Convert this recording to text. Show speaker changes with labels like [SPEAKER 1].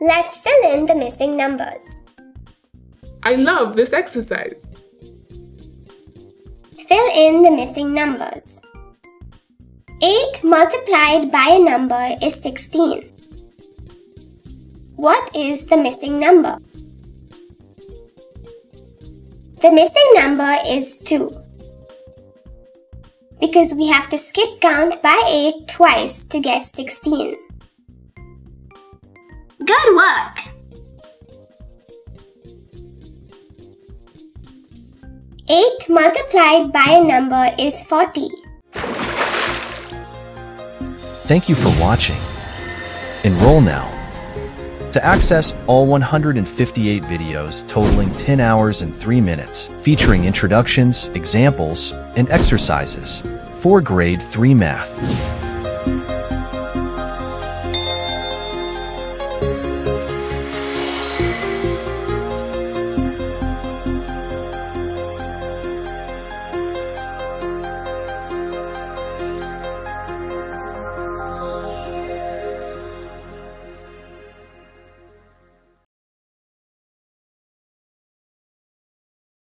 [SPEAKER 1] Let's fill in the missing numbers.
[SPEAKER 2] I love this exercise.
[SPEAKER 1] Fill in the missing numbers. 8 multiplied by a number is 16. What is the missing number? The missing number is 2 because we have to skip count by 8 twice to get 16. Work! Eight multiplied by a number is 40.
[SPEAKER 3] Thank you for watching. Enroll now. To access all 158 videos totaling 10 hours and 3 minutes, featuring introductions, examples, and exercises for grade 3 math.